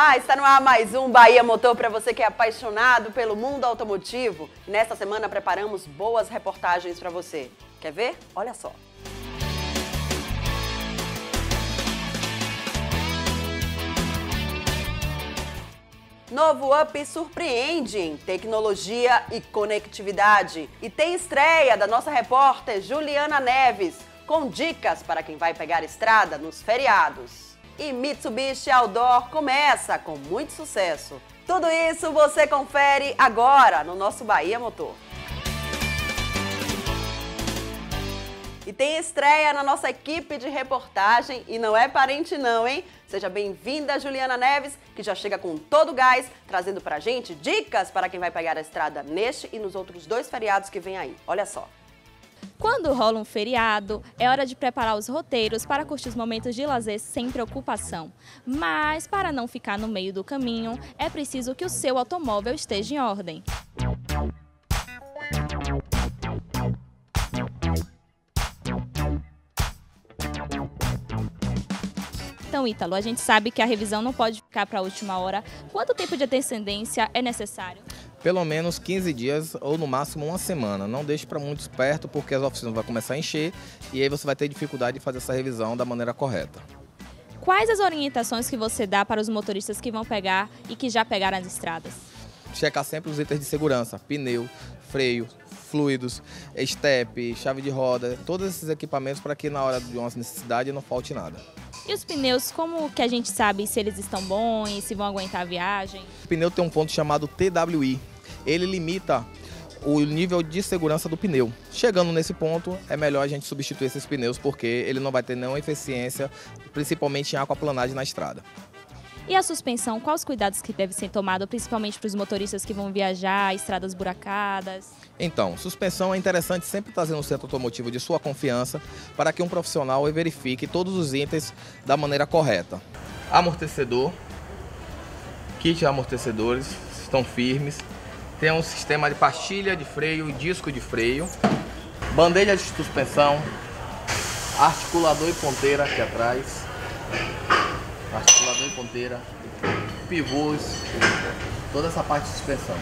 Olá, está no ar mais um Bahia Motor para você que é apaixonado pelo mundo automotivo. Nesta semana preparamos boas reportagens para você. Quer ver? Olha só. Novo Up surpreende em tecnologia e conectividade. E tem estreia da nossa repórter Juliana Neves, com dicas para quem vai pegar estrada nos feriados. E Mitsubishi Outdoor começa com muito sucesso. Tudo isso você confere agora no nosso Bahia Motor. E tem estreia na nossa equipe de reportagem e não é parente não, hein? Seja bem-vinda, Juliana Neves, que já chega com todo o gás, trazendo pra gente dicas para quem vai pegar a estrada neste e nos outros dois feriados que vem aí. Olha só. Quando rola um feriado, é hora de preparar os roteiros para curtir os momentos de lazer sem preocupação. Mas, para não ficar no meio do caminho, é preciso que o seu automóvel esteja em ordem. Então, Ítalo, a gente sabe que a revisão não pode ficar para a última hora. Quanto tempo de antecedência é necessário? Pelo menos 15 dias ou no máximo uma semana. Não deixe para muito perto porque as oficinas vão começar a encher e aí você vai ter dificuldade de fazer essa revisão da maneira correta. Quais as orientações que você dá para os motoristas que vão pegar e que já pegaram as estradas? Checar sempre os itens de segurança, pneu, freio, fluidos, step, chave de roda, todos esses equipamentos para que na hora de uma necessidade não falte nada. E os pneus, como que a gente sabe se eles estão bons, se vão aguentar a viagem? O pneu tem um ponto chamado TWI. Ele limita o nível de segurança do pneu. Chegando nesse ponto, é melhor a gente substituir esses pneus porque ele não vai ter nenhuma eficiência, principalmente em aquaplanagem na estrada. E a suspensão, quais os cuidados que devem ser tomados, principalmente para os motoristas que vão viajar, estradas buracadas? Então, suspensão é interessante sempre trazer no centro automotivo de sua confiança para que um profissional verifique todos os itens da maneira correta. Amortecedor, kit de amortecedores estão firmes, tem um sistema de pastilha de freio disco de freio, bandeja de suspensão, articulador e ponteira aqui atrás, articulador e ponteira, pivôs, toda essa parte de suspensão.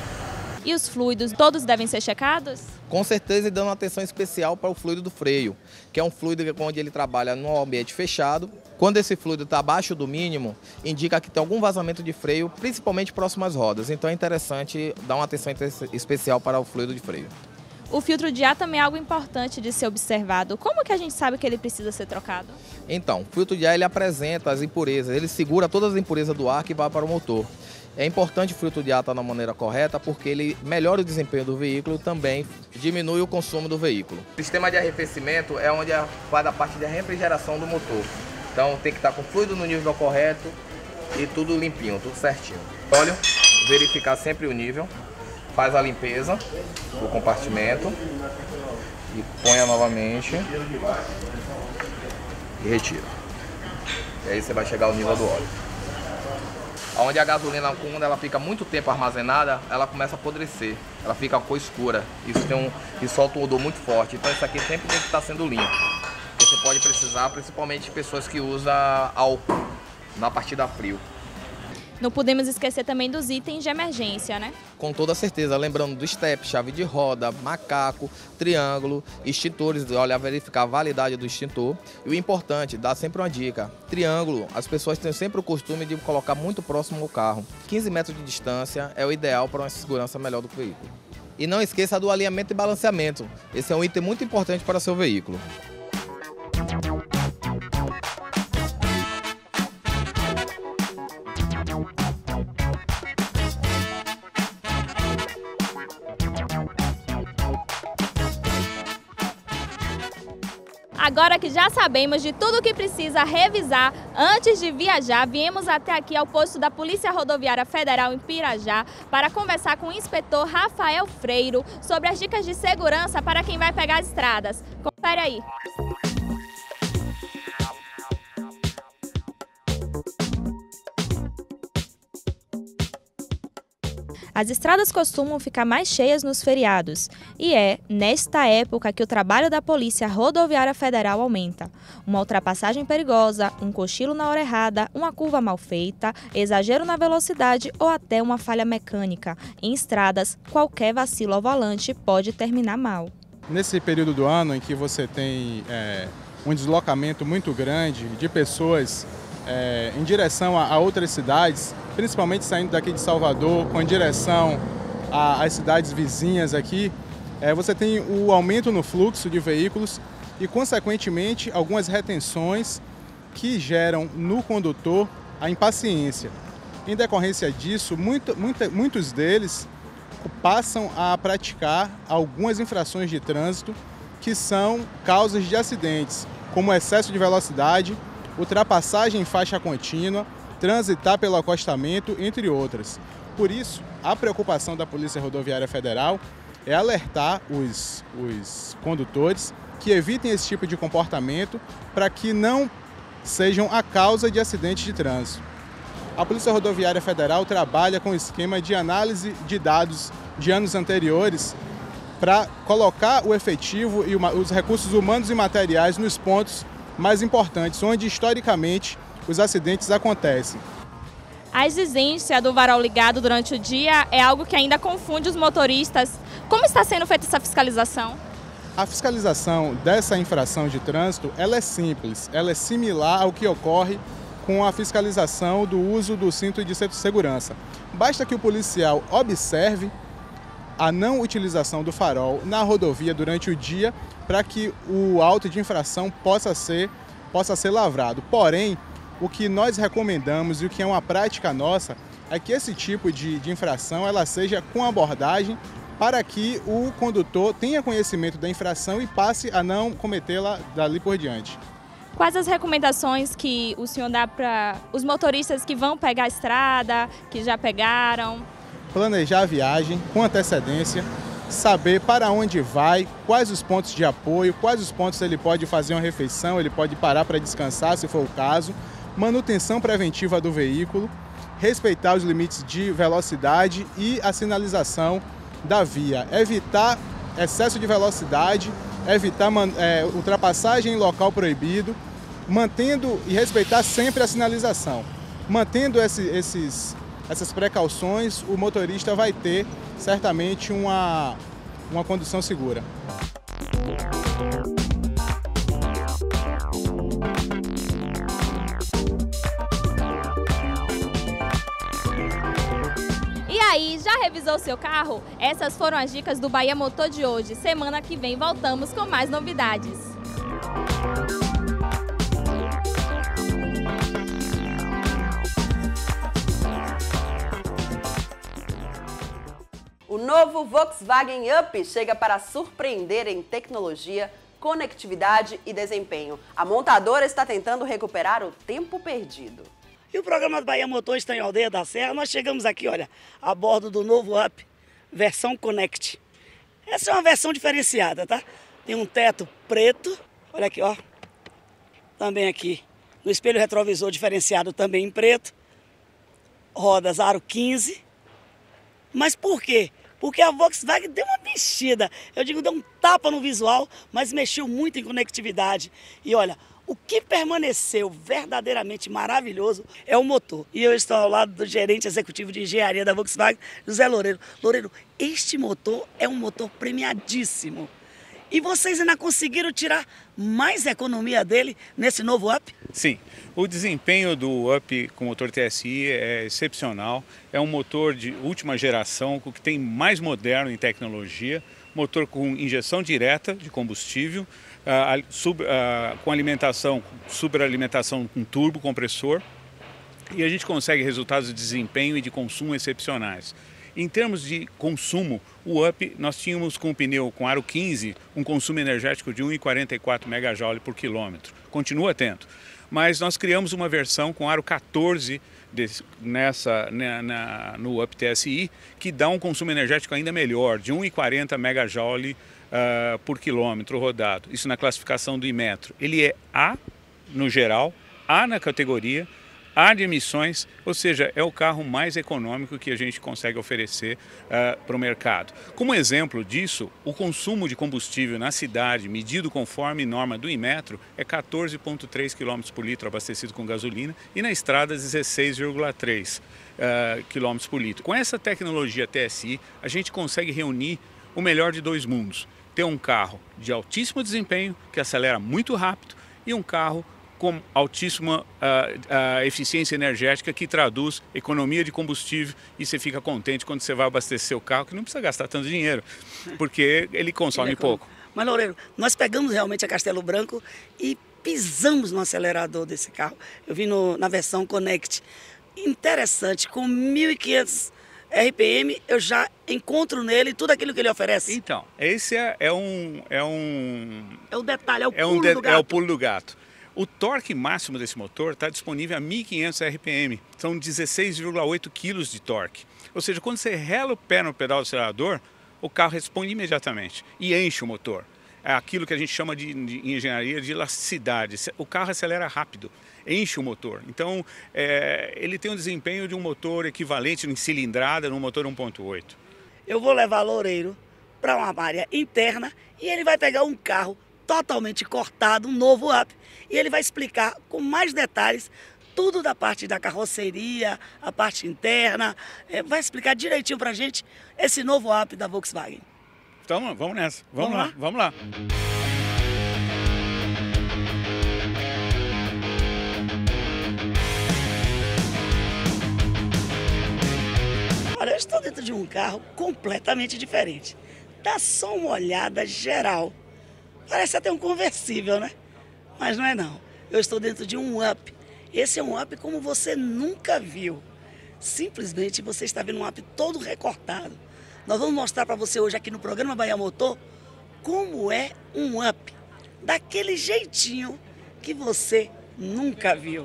E os fluidos, todos devem ser checados? Com certeza dando atenção especial para o fluido do freio, que é um fluido onde ele trabalha no ambiente fechado. Quando esse fluido está abaixo do mínimo, indica que tem algum vazamento de freio, principalmente próximo às rodas. Então é interessante dar uma atenção especial para o fluido de freio. O filtro de ar também é algo importante de ser observado. Como que a gente sabe que ele precisa ser trocado? Então, o filtro de ar ele apresenta as impurezas, ele segura todas as impurezas do ar que vai para o motor. É importante o filtro de ar estar na maneira correta porque ele melhora o desempenho do veículo também diminui o consumo do veículo. O sistema de arrefecimento é onde faz a parte da refrigeração do motor. Então tem que estar com fluido no nível correto e tudo limpinho, tudo certinho. Óleo, verificar sempre o nível faz a limpeza do compartimento e ponha novamente e retira. E aí você vai chegar ao nível do óleo. Onde a gasolina, quando ela fica muito tempo armazenada, ela começa a apodrecer. Ela fica a cor escura. Isso tem um, e solta um odor muito forte. Então isso aqui sempre tem que estar sendo limpo. Você pode precisar, principalmente pessoas que usam álcool na partida frio. Não podemos esquecer também dos itens de emergência, né? Com toda certeza, lembrando do step, chave de roda, macaco, triângulo, extintores, olha, verificar a validade do extintor. E o importante, dar sempre uma dica, triângulo, as pessoas têm sempre o costume de colocar muito próximo ao carro. 15 metros de distância é o ideal para uma segurança melhor do veículo. E não esqueça do alinhamento e balanceamento. Esse é um item muito importante para seu veículo. Agora que já sabemos de tudo o que precisa revisar antes de viajar, viemos até aqui ao posto da Polícia Rodoviária Federal em Pirajá para conversar com o inspetor Rafael Freiro sobre as dicas de segurança para quem vai pegar as estradas. Confere aí. As estradas costumam ficar mais cheias nos feriados, e é nesta época que o trabalho da Polícia Rodoviária Federal aumenta. Uma ultrapassagem perigosa, um cochilo na hora errada, uma curva mal feita, exagero na velocidade ou até uma falha mecânica. Em estradas, qualquer vacilo ao volante pode terminar mal. Nesse período do ano em que você tem é, um deslocamento muito grande de pessoas é, em direção a, a, outras cidades, principalmente saindo daqui de Salvador, com direção às cidades vizinhas aqui, é, você tem o aumento no fluxo de veículos e, consequentemente, algumas retenções que geram no condutor a impaciência. Em decorrência disso, muito, muitos deles passam a praticar algumas infrações de trânsito que são causas de acidentes, como excesso de velocidade, ultrapassagem em faixa contínua, transitar pelo acostamento, entre outras. Por isso, a preocupação da Polícia Rodoviária Federal é alertar os, os condutores que evitem esse tipo de comportamento para que não sejam a causa de acidentes de trânsito. A Polícia Rodoviária Federal trabalha com esquema de análise de dados de anos anteriores para colocar o efetivo e os recursos humanos e materiais nos pontos mais importantes, onde historicamente os acidentes acontecem. A exigência do varal ligado durante o dia é algo que ainda confunde os motoristas. Como está sendo feita essa fiscalização? A fiscalização dessa infração de trânsito ela é simples, ela é similar ao que ocorre com a fiscalização do uso do cinto de segurança. Basta que o policial observe a não utilização do farol na rodovia durante o dia para que o auto de infração possa ser, possa ser lavrado. Porém, o que nós recomendamos e o que é uma prática nossa é que esse tipo de, de infração ela seja com abordagem para que o condutor tenha conhecimento da infração e passe a não cometê-la dali por diante. Quais as recomendações que o senhor dá para os motoristas que vão pegar a estrada, que já pegaram? Planejar a viagem com antecedência, saber para onde vai, quais os pontos de apoio, quais os pontos ele pode fazer uma refeição, ele pode parar para descansar se for o caso, manutenção preventiva do veículo, respeitar os limites de velocidade e a sinalização da via, evitar excesso de velocidade, evitar é, ultrapassagem em local proibido, mantendo e respeitar sempre a sinalização. Mantendo esse, esses, essas precauções, o motorista vai ter certamente uma, uma condução segura. aí, já revisou seu carro? Essas foram as dicas do Bahia Motor de hoje. Semana que vem voltamos com mais novidades. O novo Volkswagen Up chega para surpreender em tecnologia, conectividade e desempenho. A montadora está tentando recuperar o tempo perdido. E o programa do Bahia Motor está em Aldeia da Serra. Nós chegamos aqui, olha, a bordo do novo Up, versão Connect. Essa é uma versão diferenciada, tá? Tem um teto preto, olha aqui, ó. Também aqui, no espelho retrovisor diferenciado também em preto. Rodas aro 15. Mas por quê? Porque a Volkswagen deu uma mexida. Eu digo, deu um tapa no visual, mas mexeu muito em conectividade. E olha, o que permaneceu verdadeiramente maravilhoso é o motor. E eu estou ao lado do gerente executivo de engenharia da Volkswagen, José Loureiro. Loureiro, este motor é um motor premiadíssimo. E vocês ainda conseguiram tirar mais economia dele nesse novo Up? Sim, o desempenho do Up com motor TSI é excepcional. É um motor de última geração, o que tem mais moderno em tecnologia. Motor com injeção direta de combustível, uh, sub, uh, com alimentação, superalimentação com turbo compressor e a gente consegue resultados de desempenho e de consumo excepcionais. Em termos de consumo, o UP, nós tínhamos com o pneu com aro 15 um consumo energético de 1,44 MJ por quilômetro. Continua tendo. Mas nós criamos uma versão com aro 14 desse, nessa, na, na, no UP TSI que dá um consumo energético ainda melhor, de 1,40 MJ uh, por quilômetro rodado. Isso na classificação do Imetro. Ele é A no geral, A na categoria, ar de emissões, ou seja, é o carro mais econômico que a gente consegue oferecer uh, para o mercado. Como exemplo disso, o consumo de combustível na cidade, medido conforme norma do Inmetro, é 14,3 km por litro abastecido com gasolina e na estrada 16,3 uh, km por litro. Com essa tecnologia TSI, a gente consegue reunir o melhor de dois mundos. Ter um carro de altíssimo desempenho, que acelera muito rápido, e um carro com altíssima uh, uh, eficiência energética que traduz economia de combustível e você fica contente quando você vai abastecer o carro, que não precisa gastar tanto dinheiro, porque ele consome ele é pouco. Mas, Loureiro, nós pegamos realmente a Castelo Branco e pisamos no acelerador desse carro. Eu vi no, na versão Connect. Interessante, com 1.500 RPM, eu já encontro nele tudo aquilo que ele oferece. Então, esse é, é um... É um... É o detalhe, é o pulo é um de, do gato. É o pulo do gato. O torque máximo desse motor está disponível a 1.500 RPM, são 16,8 kg de torque. Ou seja, quando você rela o pé no pedal do acelerador, o carro responde imediatamente e enche o motor. É aquilo que a gente chama de, de engenharia de elasticidade. O carro acelera rápido, enche o motor. Então, é, ele tem um desempenho de um motor equivalente em cilindrada no motor 1.8. Eu vou levar Loureiro para uma área interna e ele vai pegar um carro totalmente cortado, um novo up. E ele vai explicar com mais detalhes tudo da parte da carroceria, a parte interna, é, vai explicar direitinho para a gente esse novo up da Volkswagen. Então vamos nessa, vamos, vamos lá? lá, vamos lá. Olha, eu estou dentro de um carro completamente diferente. Dá só uma olhada geral Parece até um conversível, né? Mas não é não. Eu estou dentro de um up. Esse é um up como você nunca viu. Simplesmente você está vendo um up todo recortado. Nós vamos mostrar para você hoje aqui no programa Bahia Motor como é um up. Daquele jeitinho que você nunca viu.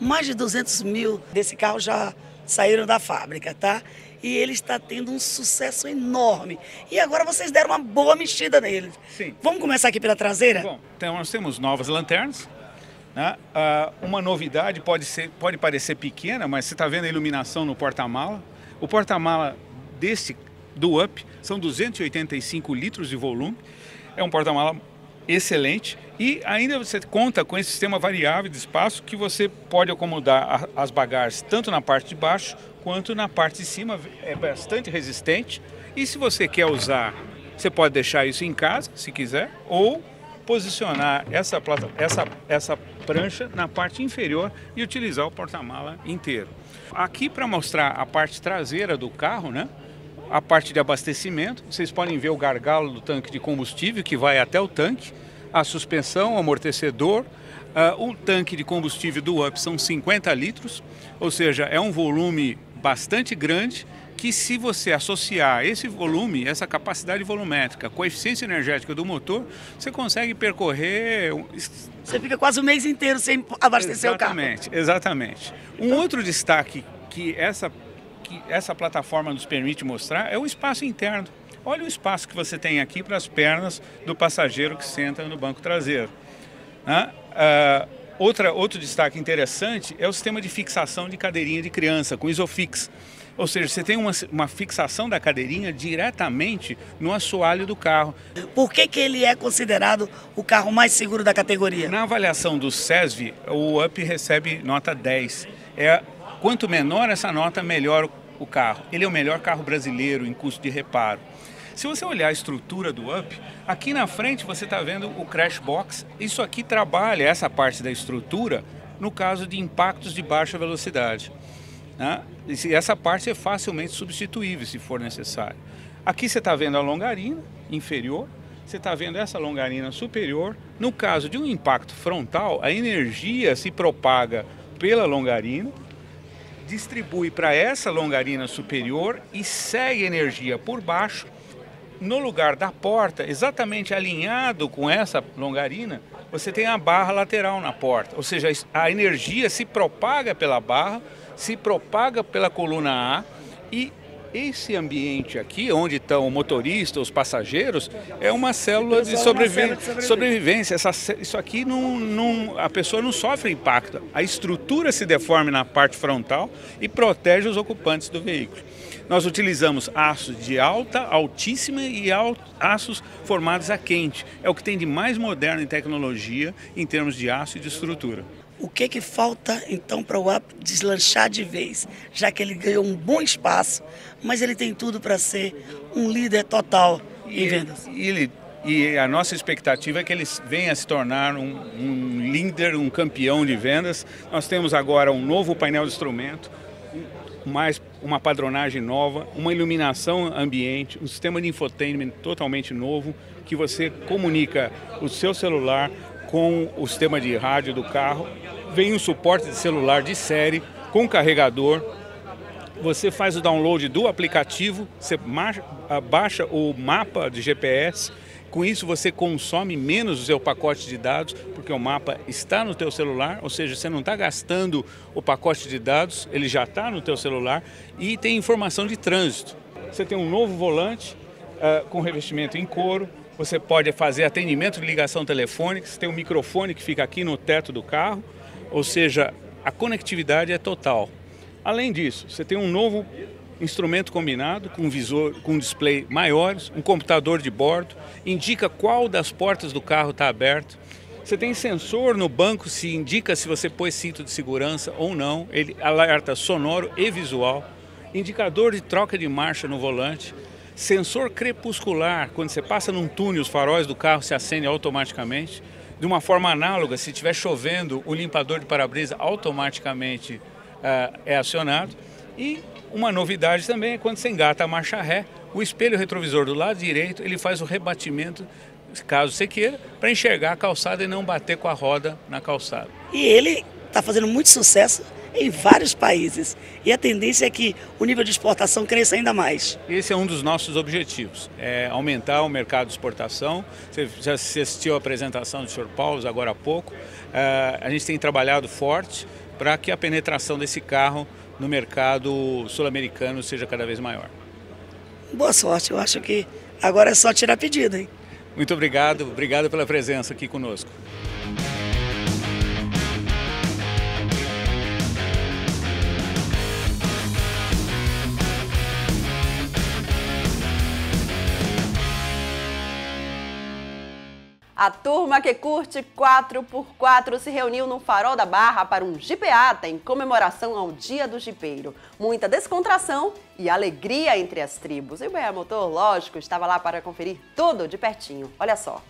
Mais de 200 mil desse carro já saíram da fábrica, tá? E ele está tendo um sucesso enorme. E agora vocês deram uma boa mexida nele. Sim. Vamos começar aqui pela traseira? Bom, então nós temos novas lanternas. Né? Uh, uma novidade pode, ser, pode parecer pequena, mas você está vendo a iluminação no porta-mala. O porta-mala desse, do Up, são 285 litros de volume. É um porta-mala excelente e ainda você conta com esse sistema variável de espaço que você pode acomodar as bagagens tanto na parte de baixo quanto na parte de cima, é bastante resistente. E se você quer usar, você pode deixar isso em casa, se quiser, ou posicionar essa, plata, essa, essa prancha na parte inferior e utilizar o porta-mala inteiro. Aqui para mostrar a parte traseira do carro, né? A parte de abastecimento. Vocês podem ver o gargalo do tanque de combustível que vai até o tanque, a suspensão, o amortecedor. Uh, o tanque de combustível do UP são 50 litros, ou seja, é um volume bastante grande que se você associar esse volume, essa capacidade volumétrica com a eficiência energética do motor, você consegue percorrer... Você fica quase o mês inteiro sem abastecer exatamente, o carro. Exatamente, exatamente. Um outro destaque que essa que essa plataforma nos permite mostrar é o espaço interno. Olha o espaço que você tem aqui para as pernas do passageiro que senta no banco traseiro. Né? Uh, outra, outro destaque interessante é o sistema de fixação de cadeirinha de criança, com Isofix. Ou seja, você tem uma, uma, fixação da cadeirinha diretamente no assoalho do carro. Por que, que ele é considerado o carro mais seguro da categoria? Na avaliação do SESV, o UP recebe nota 10. É Quanto menor essa nota, melhor o carro. Ele é o melhor carro brasileiro em custo de reparo. Se você olhar a estrutura do UP, aqui na frente você está vendo o crash box. Isso aqui trabalha essa parte da estrutura no caso de impactos de baixa velocidade. Né? Essa parte é facilmente substituível se for necessário. Aqui você está vendo a longarina inferior, você está vendo essa longarina superior. No caso de um impacto frontal, a energia se propaga pela longarina distribui para essa longarina superior e segue energia por baixo. No lugar da porta, exatamente alinhado com essa longarina, você tem a barra lateral na porta. Ou seja, a energia se propaga pela barra, se propaga pela coluna A e esse ambiente aqui, onde estão o motorista, os passageiros, é uma célula de, sobrevi de sobrevivência. Essa, isso aqui não, não, a pessoa não sofre impacto. A estrutura se deforma na parte frontal e protege os ocupantes do veículo. Nós utilizamos aços de alta, altíssima e aços formados a quente. É o que tem de mais moderno em tecnologia em termos de aço e de estrutura. O que, que falta então para o UP deslanchar de vez, já que ele ganhou um bom espaço, mas ele tem tudo para ser um líder total em vendas? E ele e a nossa expectativa é que ele venha a se tornar um, um, líder, um campeão de vendas. Nós temos agora um novo painel de instrumento, mais uma padronagem nova, uma iluminação ambiente, um sistema de infotainment totalmente novo, que você comunica o seu celular com o sistema de rádio do carro. Vem um suporte de celular de série com carregador. Você faz o download do aplicativo, você baixa o mapa de GPS com isso você consome menos o seu pacote de dados, porque o mapa está no teu celular, ou seja, você não está gastando o pacote de dados, ele já está no teu celular e tem informação de trânsito. Você tem um novo volante uh, com revestimento em couro, você pode fazer atendimento de ligação telefônica, você tem um microfone que fica aqui no teto do carro, ou seja, a conectividade é total. Além disso, você tem um novo instrumento combinado com visor, com display maiores, um computador de bordo, indica qual das portas do carro está aberto. Você tem sensor no banco se indica se você pôs cinto de segurança ou não, ele alerta sonoro e visual, indicador de troca de marcha no volante, sensor crepuscular, quando você passa num túnel, os faróis do carro se acendem automaticamente. De uma forma análoga, se estiver chovendo, o limpador de para-brisa automaticamente uh, é acionado. E uma novidade também é quando você engata a marcha ré, o espelho retrovisor do lado direito, ele faz o rebatimento, caso você queira, para enxergar a calçada e não bater com a roda na calçada. E ele está fazendo muito sucesso em vários países. E a tendência é que o nível de exportação cresça ainda mais. Esse é um dos nossos objetivos, é aumentar o mercado de exportação. Você já assistiu a apresentação do Sr. Paulo agora há pouco. É, a gente tem trabalhado forte para que a penetração desse carro no mercado sul-americano seja cada vez maior. Boa sorte, eu acho que agora é só tirar pedido, hein? Muito obrigado, obrigado pela presença aqui conosco. A turma que curte 4x4 se reuniu no Farol da Barra para um jipeata em comemoração ao Dia do Jipeiro. Muita descontração e alegria entre as tribos. E o BA Motor, lógico, estava lá para conferir tudo de pertinho. Olha só.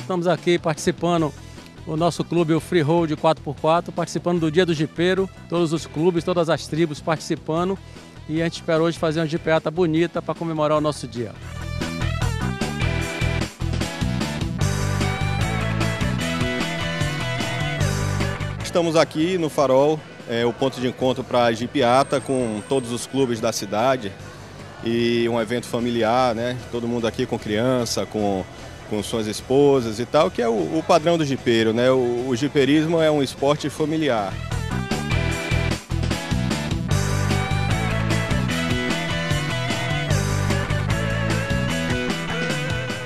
Estamos aqui participando o nosso clube, o Freehold 4x4, participando do Dia do Jipeiro, todos os clubes, todas as tribos participando. E a gente espera hoje fazer uma jipeata bonita para comemorar o nosso dia. Estamos aqui no Farol, é o ponto de encontro para a jipeata com todos os clubes da cidade e um evento familiar, né? Todo mundo aqui com criança, com com suas esposas e tal, que é o, o padrão do jipeiro, né? O, o é um esporte familiar.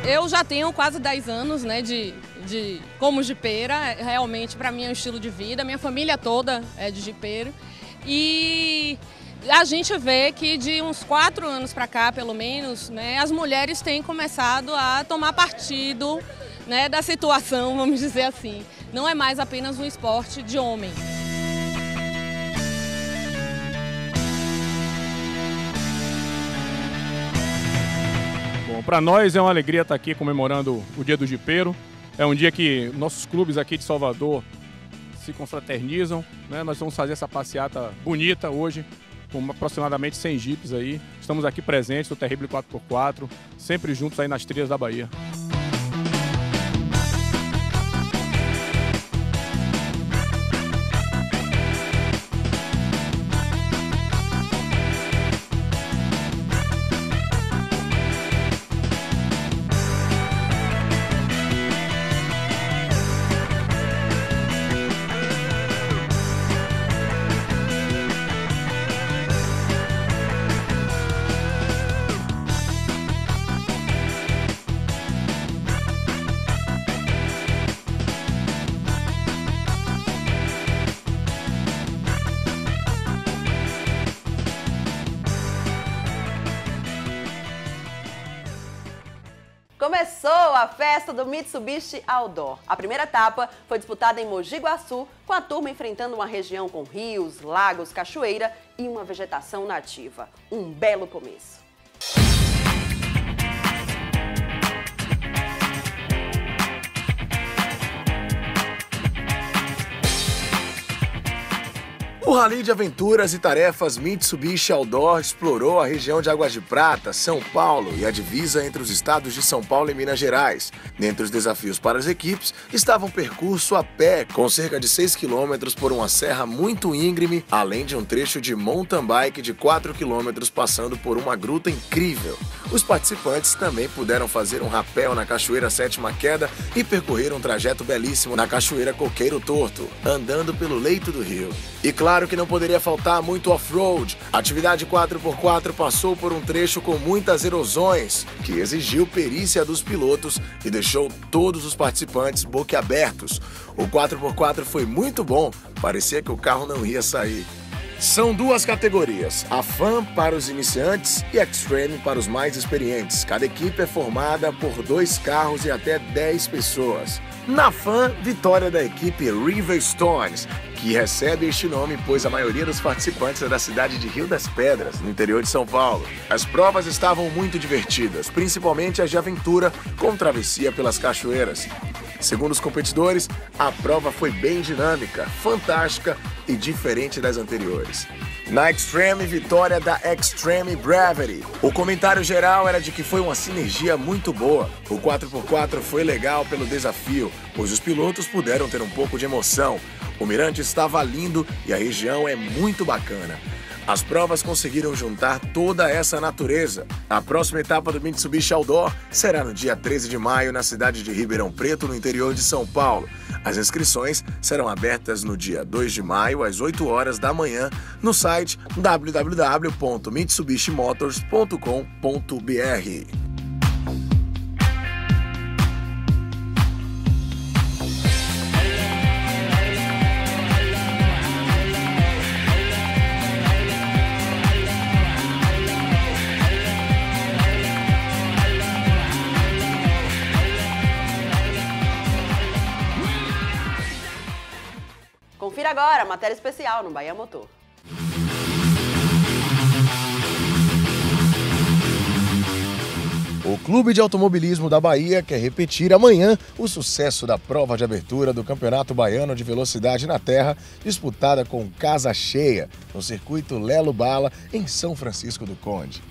Eu já tenho quase 10 anos né, de, de, como jipeira, realmente para mim é um estilo de vida, minha família toda é de jipeiro. E a gente vê que de uns quatro anos para cá, pelo menos, né, as mulheres têm começado a tomar partido né, da situação, vamos dizer assim. Não é mais apenas um esporte de homem. Bom, para nós é uma alegria estar aqui comemorando o Dia do Jipeiro. É um dia que nossos clubes aqui de Salvador se confraternizam. Né? Nós vamos fazer essa passeata bonita hoje com aproximadamente 100 jipes aí. Estamos aqui presentes no Terrible 4x4, sempre juntos aí nas trilhas da Bahia. Começou a festa do Mitsubishi Outdoor. A primeira etapa foi disputada em Mogi Guaçu, com a turma enfrentando uma região com rios, lagos, cachoeira e uma vegetação nativa. Um belo começo. O Rally de Aventuras e Tarefas Mitsubishi Outdoor explorou a região de Águas de Prata, São Paulo e a divisa entre os estados de São Paulo e Minas Gerais. Dentre os desafios para as equipes estava um percurso a pé, com cerca de 6 quilômetros por uma serra muito íngreme, além de um trecho de mountain bike de 4 quilômetros passando por uma gruta incrível. Os participantes também puderam fazer um rapel na Cachoeira Sétima Queda e percorrer um trajeto belíssimo na Cachoeira Coqueiro Torto, andando pelo leito do rio. E claro que não poderia faltar muito off-road. A atividade 4x4 passou por um trecho com muitas erosões, que exigiu perícia dos pilotos e deixou todos os participantes boquiabertos. O 4x4 foi muito bom, parecia que o carro não ia sair. São duas categorias, a Fan para os iniciantes e Extreme para os mais experientes. Cada equipe é formada por dois carros e até 10 pessoas. Na Fan, vitória da equipe River Stones, que recebe este nome pois a maioria dos participantes é da cidade de Rio das Pedras, no interior de São Paulo. As provas estavam muito divertidas, principalmente as de aventura com travessia pelas cachoeiras. Segundo os competidores, a prova foi bem dinâmica, fantástica e diferente das anteriores. Na Extreme, vitória da Extreme Bravery. O comentário geral era de que foi uma sinergia muito boa. O 4x4 foi legal pelo desafio, pois os pilotos puderam ter um pouco de emoção. O mirante estava lindo e a região é muito bacana. As provas conseguiram juntar toda essa natureza. A próxima etapa do Mitsubishi Outdoor será no dia 13 de maio na cidade de Ribeirão Preto, no interior de São Paulo. As inscrições serão abertas no dia 2 de maio, às 8 horas da manhã, no site www.mitsubishimotors.com.br. agora matéria especial no Bahia Motor. O Clube de Automobilismo da Bahia quer repetir amanhã o sucesso da prova de abertura do Campeonato Baiano de Velocidade na Terra, disputada com casa cheia no circuito Lelo Bala, em São Francisco do Conde.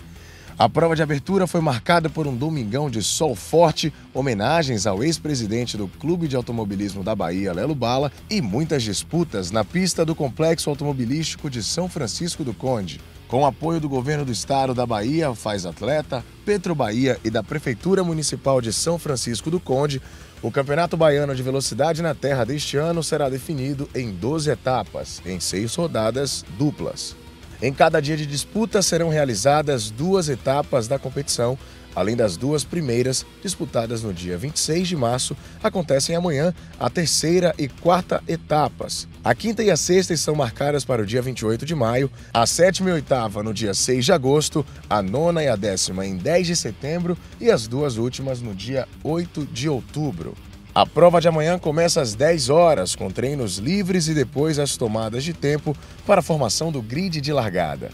A prova de abertura foi marcada por um domingão de sol forte, homenagens ao ex-presidente do Clube de Automobilismo da Bahia, Lelo Bala, e muitas disputas na pista do Complexo Automobilístico de São Francisco do Conde. Com apoio do governo do estado da Bahia, Faz Atleta, Petro Bahia e da Prefeitura Municipal de São Francisco do Conde, o Campeonato Baiano de Velocidade na Terra deste ano será definido em 12 etapas, em seis rodadas duplas. Em cada dia de disputa serão realizadas duas etapas da competição, além das duas primeiras, disputadas no dia 26 de março, acontecem amanhã a terceira e quarta etapas. A quinta e a sexta estão marcadas para o dia 28 de maio, a sétima e oitava no dia 6 de agosto, a nona e a décima em 10 de setembro e as duas últimas no dia 8 de outubro. A prova de amanhã começa às 10 horas, com treinos livres e depois as tomadas de tempo para a formação do grid de largada.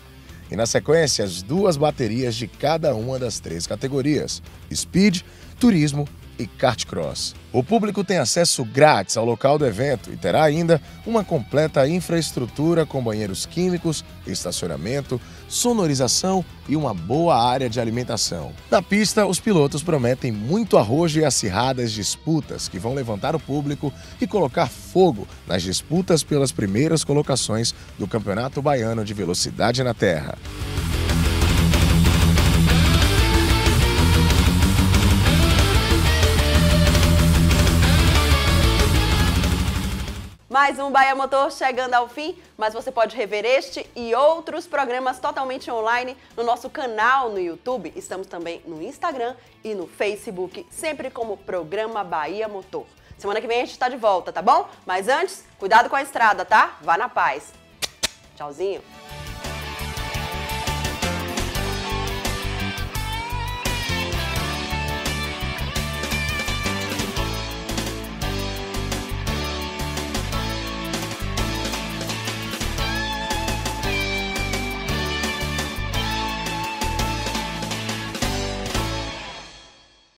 E na sequência, as duas baterias de cada uma das três categorias: Speed, Turismo e kart cross. O público tem acesso grátis ao local do evento e terá ainda uma completa infraestrutura com banheiros químicos, estacionamento, sonorização e uma boa área de alimentação. Na pista, os pilotos prometem muito arrojo e acirradas disputas que vão levantar o público e colocar fogo nas disputas pelas primeiras colocações do Campeonato Baiano de Velocidade na Terra. Mais um Bahia Motor chegando ao fim, mas você pode rever este e outros programas totalmente online no nosso canal no YouTube. Estamos também no Instagram e no Facebook, sempre como Programa Bahia Motor. Semana que vem a gente está de volta, tá bom? Mas antes, cuidado com a estrada, tá? Vá na paz. Tchauzinho.